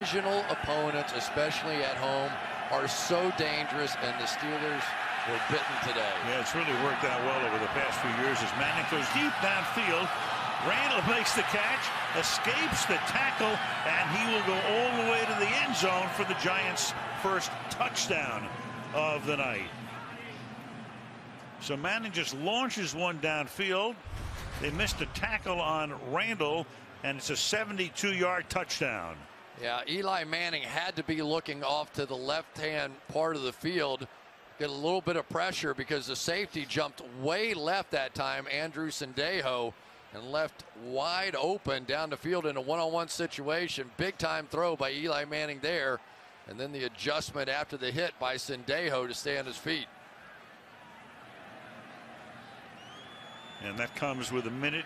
Divisional opponents, especially at home, are so dangerous, and the Steelers were bitten today. Yeah, it's really worked out well over the past few years as Manning goes deep downfield. Randle makes the catch, escapes the tackle, and he will go all the way to the end zone for the Giants' first touchdown of the night. So Manning just launches one downfield. They missed a tackle on Randle, and it's a 72-yard touchdown. Yeah, Eli Manning had to be looking off to the left-hand part of the field, get a little bit of pressure because the safety jumped way left that time, Andrew Sendejo, and left wide open down the field in a one-on-one situation. Big time throw by Eli Manning there, and then the adjustment after the hit by Sendejo to stay on his feet. And that comes with a minute